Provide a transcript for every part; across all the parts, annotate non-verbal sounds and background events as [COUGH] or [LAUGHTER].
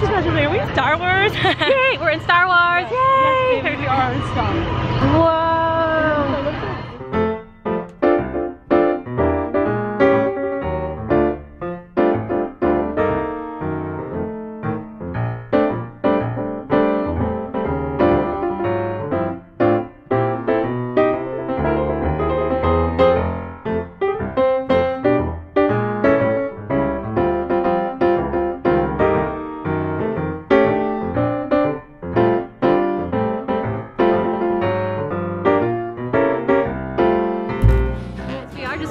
she's not just like, are we in Star Wars? Yay, we're in Star Wars. [LAUGHS] Yay! Yes, baby, we are in Star Wars.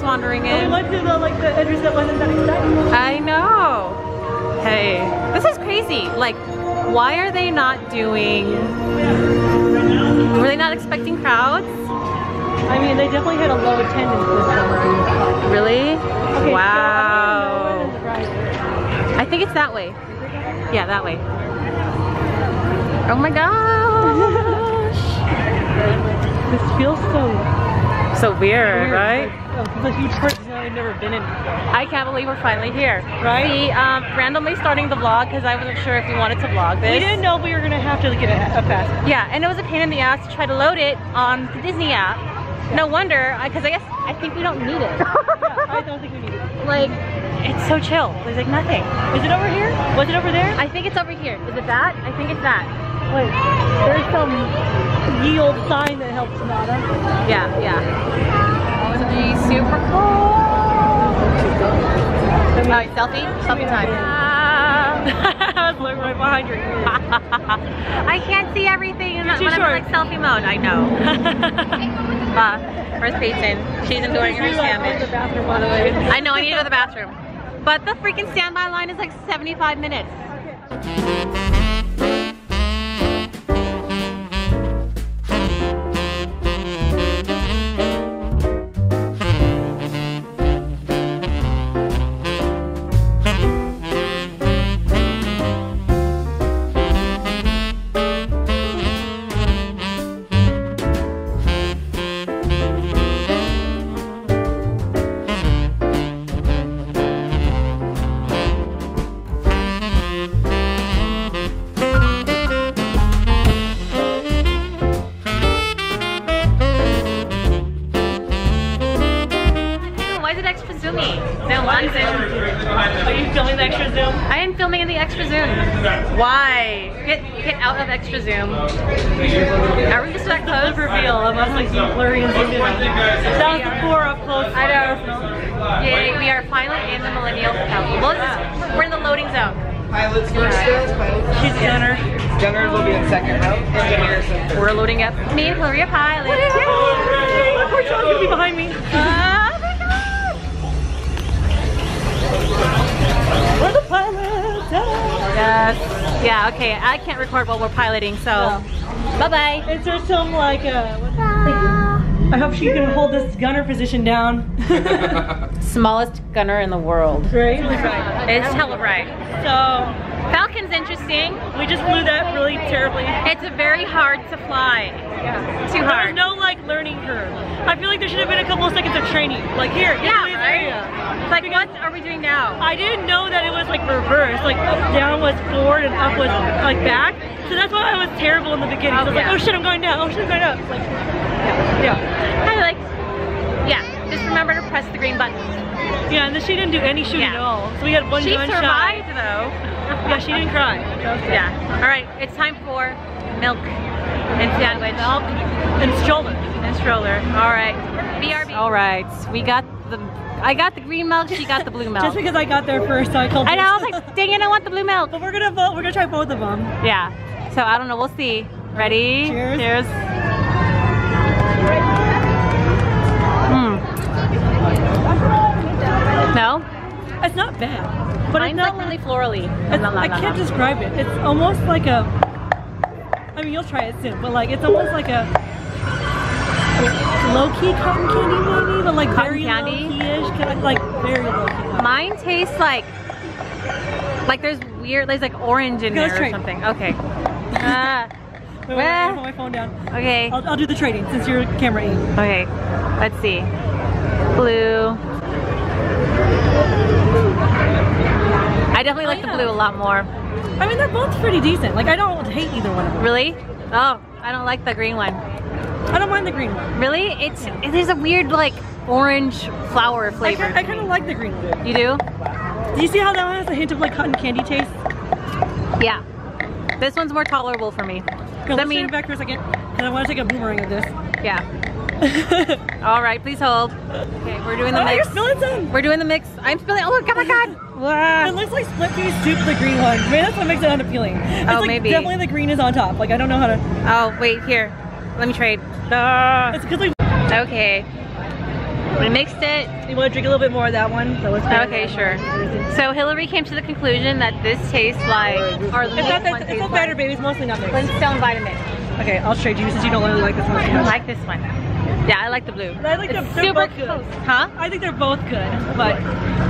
We just wandering We in. went to the like the entrance that wasn't that exciting. I know. Hey, this is crazy. Like, why are they not doing? Were they not expecting crowds? I mean, they definitely had a low attendance this summer. Really? Okay, wow. So, I don't know when is right. I think it's that way. Yeah, that way. Oh my gosh. [LAUGHS] This feels so So weird, weird. right? Like, a huge I've never been in before. I can't believe we're finally here. Right? We um, randomly starting the vlog because I wasn't sure if we wanted to vlog this. We didn't know we were gonna have to get a, a pass. Yeah, and it was a pain in the ass to try to load it on the Disney app. No wonder, because I guess I think we don't need it. [LAUGHS] yeah, I don't think we need it. like, it's so chill. There's like nothing. Is it over here? Was it over there? I think it's over here. Is it that? I think it's that. Wait, there's some ye old sign that helps Nada. Yeah, yeah. That would be super cool. Alright, selfie? Selfie time. [LAUGHS] I was looking right behind ear. [LAUGHS] I can't see everything when You're too I'm in like selfie mode. I know. [LAUGHS] uh, where's Peyton? She's enjoying her You, like, went to sandwich. the bathroom, by the way. I know I need to go to the bathroom. But the freaking standby line is like 75 minutes. Why Why? Get get out of extra zoom. Are we just that The close? reveal of us like being blurry and zoomed in. That was before up close. I know. Yay, we are finally in the millennial no, well, this is- We're in the loading zone. Pilots first though. Pilots. She's Gunner. Gunners will be in second row. Engineers in We're loading up. Me and Gloria Pilot. Poor John's gonna be behind me. Yeah, okay. I can't record while we're piloting, so bye bye. Insert some like uh I hope she can hold this gunner position down. [LAUGHS] Smallest gunner in the world. right? It's hella bright. So Falcon's interesting. we just flew that really terribly. It's a very hard to fly. Yeah. Too There's hard. no like learning curve. I feel like there should have been a couple of seconds of training. Like here, Yeah, right? area. It's like, what are we doing now? I didn't know that it was like reverse. Like up, down was forward and up was like back. So that's why I was terrible in the beginning. So I was Yeah. like, oh, oh shit, I'm going down. Oh shit, I'm going up. Like, yeah, yeah, I like, yeah, just remember to press the green button. yeah. And then she didn't do any shooting Yeah. at all. So we had one She gunshot. survived though. Yeah, she didn't cry. That was good. Yeah. All right, it's time for milk and sandwich. Milk and stroller. and stroller. All right. BRB. All right, we got the. I got the green milk. She got the blue [LAUGHS] milk. Just because I got there first, so I called. I know. I was like, dang it! I want the blue milk. but we're gonna vote. We're gonna try both of them. Yeah. So I don't know. We'll see. Ready? Cheers. Cheers. Hmm. No. It's not bad, but Mine's it's not like really florally. It's, La, la, I can't describe it. It's almost like a. I mean, you'll try it soon, but like it's almost like a low key cotton candy, maybe, but like Cotton very candy? low key ish, kind of like very low key. Mine tastes like like there's weird. There's like orange in there or something. Okay. Ah, [LAUGHS] Wait, wait, wait, I'll put my phone down. okay. I'll, I'll do the trading since you're camera E. Okay. Let's see. Blue. I definitely like the blue a lot more. I mean, they're both pretty decent. Like, I don't hate either one of them. Really? Oh, I don't like the green one. I don't mind the green one. Really? It's there's a weird like orange flower flavor. ki- I kind of like the green one. you do? Do you see how that one has a hint of like cotton candy taste? Yeah. This one's more tolerable for me. Let's mean- stand back for a second, because I want to take a boomerang of this. Yeah. [LAUGHS] All right, please hold. Okay, we're doing the oh, you're mix. spilling some. We're doing the mix. I'm spilling. Oh my god! Wow. It looks like split pea soup, the green one. Maybe that's what makes it unappealing. It's Oh, like maybe. Definitely the green is on top. Like I don't know how to. Oh wait, here. Let me trade. Ah. It's because like Okay. We mixed it. you want to drink a little bit more of that one. So let's Okay, sure. So Hillary came to the conclusion that this tastes like our It's not that. It's not batter, like baby. It's mostly not mixed. Flintstone vitamins. Okay, I'll trade you since you don't really like this one. I like this one. Yeah, I like the blue. I like it's them. They're super both good. close. Huh? I think they're both good, but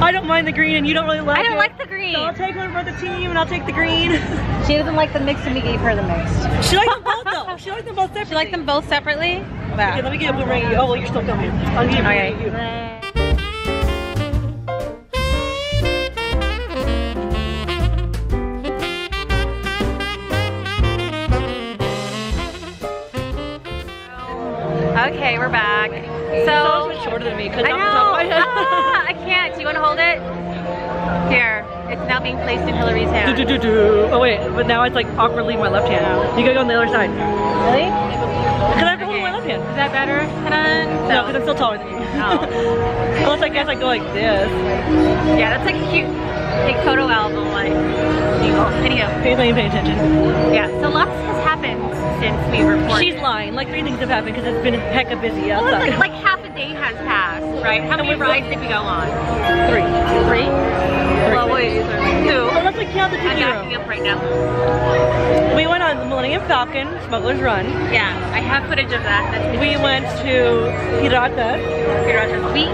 I don't mind the green, and you don't really like it. I don't it. like the green. So I'll take one for the team, and I'll take the green. [LAUGHS] She doesn't like the mix and we gave her the mix. she likes them both though. [LAUGHS] She likes them both separately. She liked them both separately? Okay, let me get a boomerang. Oh, well, you're still coming. I'll give you a boomerang. you. Okay. Okay, we're back. So much shorter than me. Cause I I'm know. Ah, I can't. Do you want to hold it? Here. It's now being placed in Hillary's hand. do, do, do. do. Oh wait, but now it's like awkwardly in my left hand. You gotta go on the other side. Really? Cause I have to hold Okay. my left hand. Is that better? No, because I'm still taller than you. Oh. [LAUGHS] Unless I guess I go like this. Yeah, that's like cute big photo album. Like, anyhow. Pay pay pay attention. Yeah, so lots has happened since we reported. She's lying. Like three things have happened because it's been a hecka busy Well, like, like half a day has passed, right? How many rides did we go on? three. Three? Well, wait, two. Well, let's like count the I'm backing up right now. We went on the Millennium Falcon, Smuggler's Run. Yeah, I have footage of that. That's We went to Pirata. we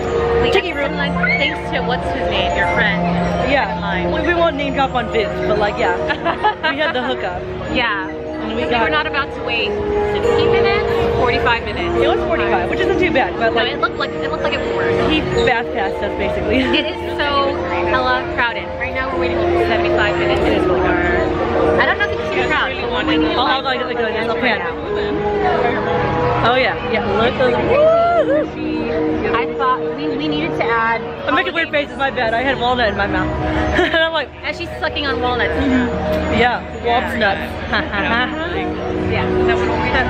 we got room. like, thanks to what's his name, your friend. Yeah. Line. We, we won't name drop on bids, but like yeah, [LAUGHS] we had the hookup. Yeah. And we We got. were not about to wait 60 minutes, 45 minutes. It was 45, which isn't too bad, but No, like it looked like it looked like it was worse. he fast passed us basically. It is so hella crowded. Right now we're waiting for 75 minutes. It is really hard. I don't know if you can see the crowd, but we're waiting. I'll, I'll like like like this. I'll pan. Oh yeah, yeah. Look. I thought we, we needed to add. I'm making weird faces. My bad. I had walnut in my mouth, and [LAUGHS] I'm like, As she's sucking on walnuts. [LAUGHS] yeah, walnuts nuts. [LAUGHS] Yeah. So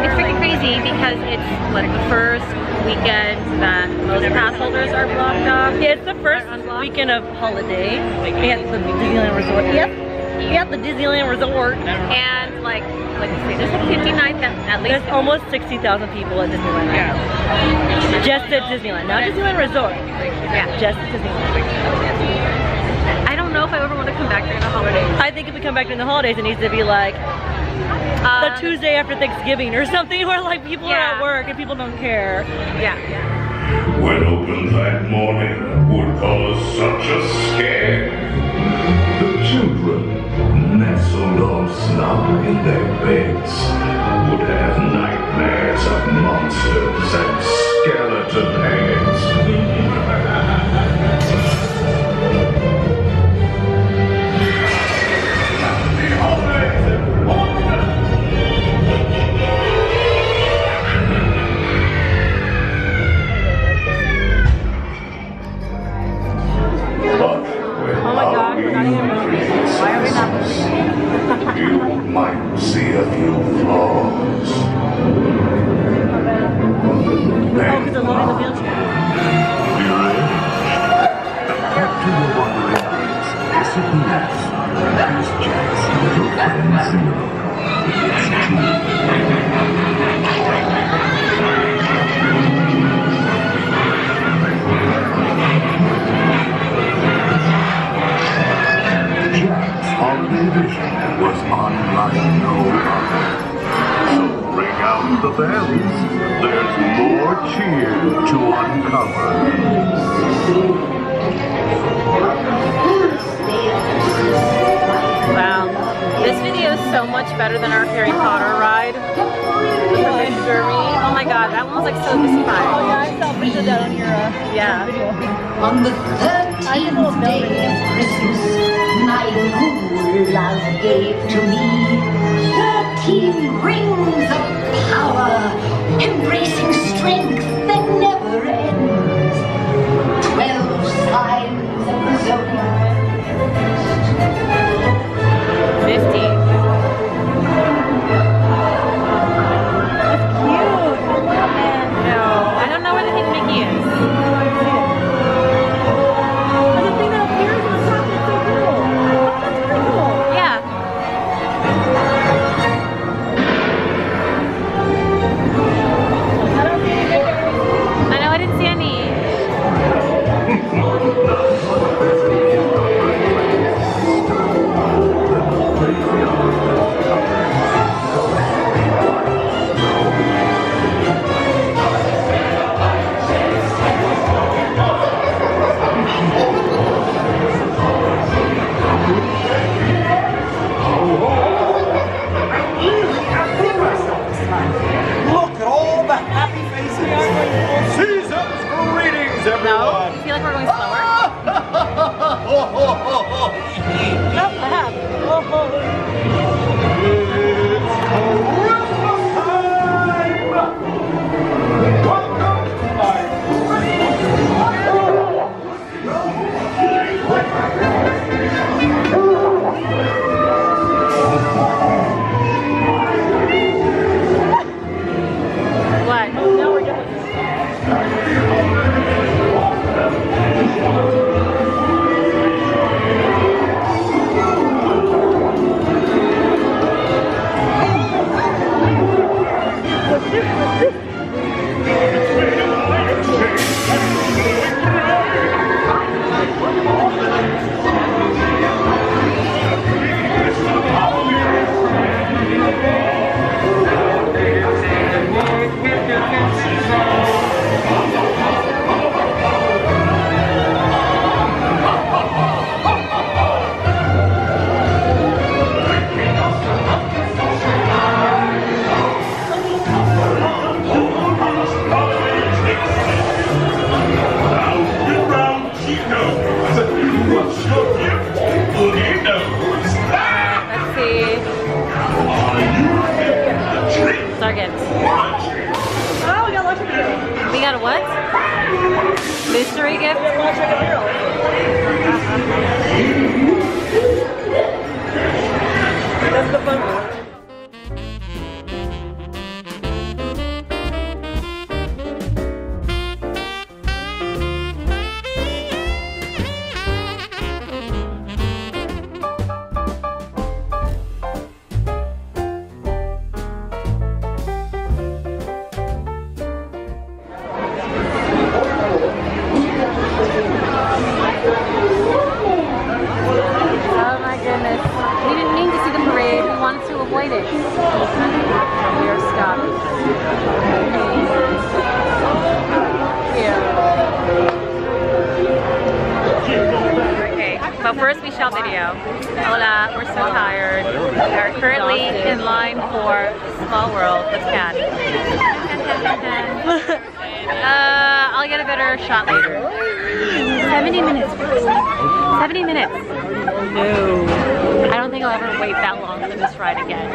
it's pretty crazy because it's like the first weekend that most pass holders are blocked off. Yeah, it's the first weekend of holiday at the Disneyland Resort. Yep. Yep, the Disneyland Resort. And like, like I say, there's like 59 that at least. There's almost 60,000 people at Disneyland. Yeah. Just at Disneyland, not Disneyland Resort. Yeah. Just at Disneyland. I don't know if I ever want to come back during the holidays. I think if we come back during the holidays, it needs to be like the Uh, Tuesday after Thanksgiving or something where like people are at work and people don't care. Yeah. When opened that morning would cause such a scare. The children, all snug in their beds, would have nightmares of monsters and skeleton heads. There's more cheer to uncover. Wow. This video is so much better than our Harry Potter ride. With the journey. Oh my god, that one was like so disappointing. I saw we did that on your uh, Yeah. video. On the 13th day of Christmas, my love gave to me. Thirteen rings of power, embracing strength that never ends. But first we shall video. Hola, we're so tired. We are currently in line for Small World with Cat. uh, I'll get a better shot later. 70 minutes 70 minutes. No. I don't think I'll ever wait that long for this ride again.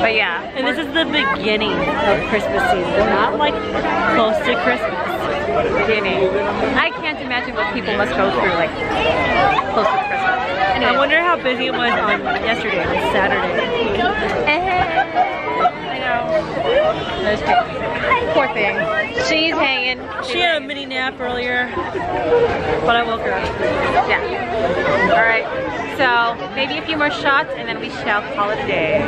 But yeah, And this is the beginning of Christmas season, not like close to Christmas. beginning. I can't imagine what people must go through like close to Christmas. I wonder how busy it was on yesterday, on Saturday. I know. There's Pixie. Poor thing. She's hanging. She had a mini nap earlier, but I woke her up. Yeah. All right. So maybe a few more shots and then we shall call it a day.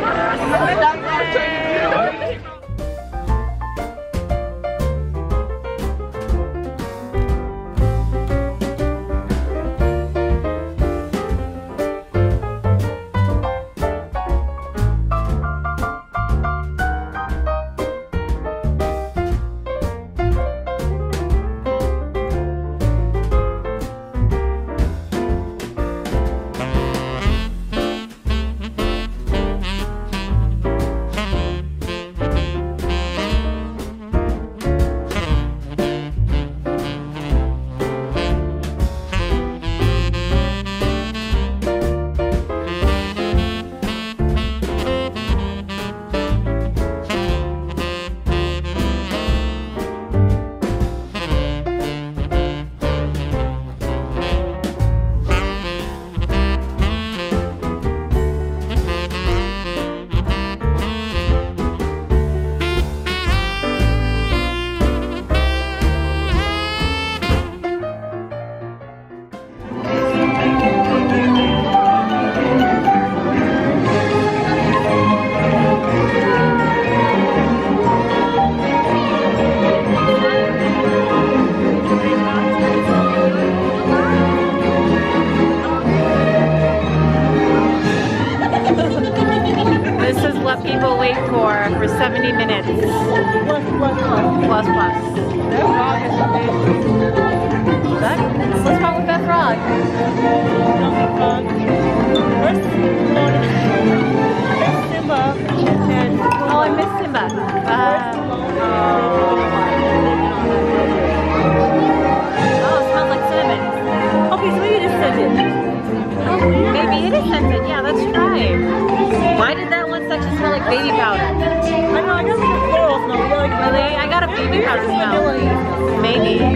Maybe.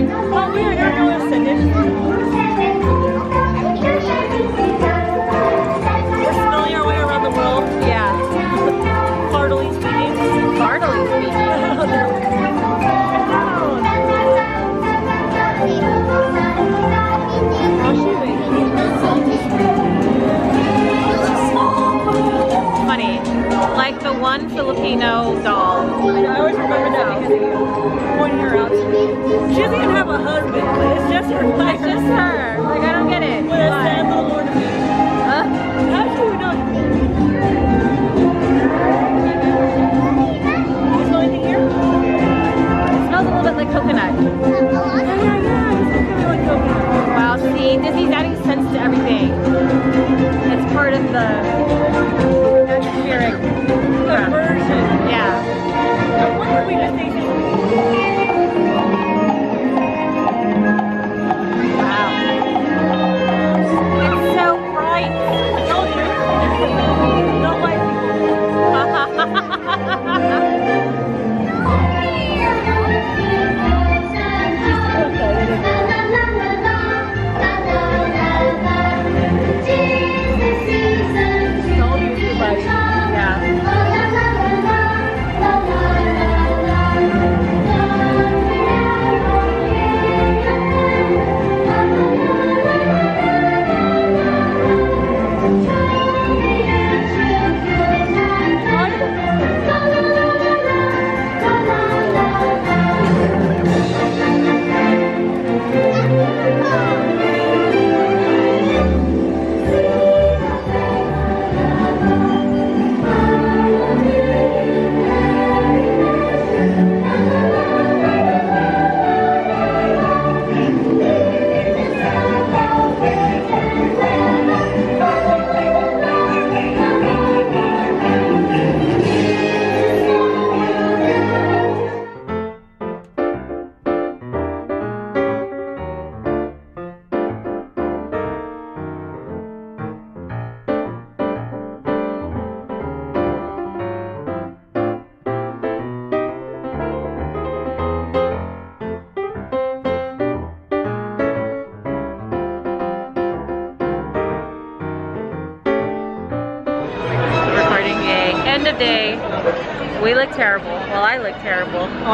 Disney's adding sense to everything. It's part of the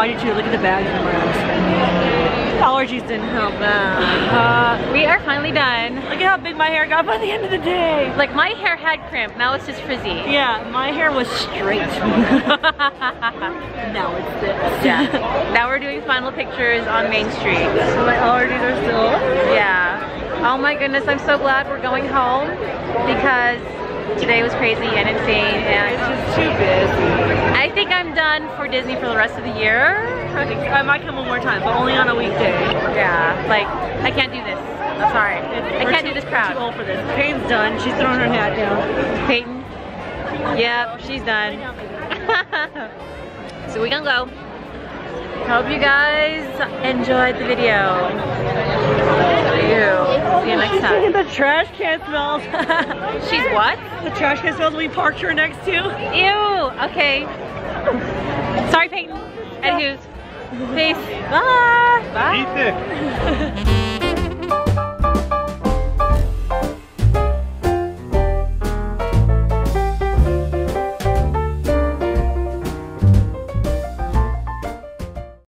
need you look at the bags in my. Allergies didn't help that. Uh, we are finally done. Look at how big my hair got by the end of the day. Like my hair had crimp, now it's just frizzy. Yeah, my hair was straight. [LAUGHS] now it's this. yeah. Now we're doing final pictures on Main Street. My allergies are still. Yeah. Oh my goodness, I'm so glad we're going home because today was crazy and insane It's and just too busy. I think I'm done for Disney for the rest of the year. I I might come one more time, but only on a weekday. Yeah, like I can't do this. I'm sorry. I can't too- do this crowd. Too old for this. Payne's done. She's throwing her hat down. Peyton. Yep, she's done. [LAUGHS] so we gonna go. Hope you guys enjoyed the video. Ew. See you next time. the trash can smells. [LAUGHS] She's what? the trash can smells we parked her next to. Ew. Okay. Sorry, Peyton. And who's? Peace. Bye. Bye. Eat it.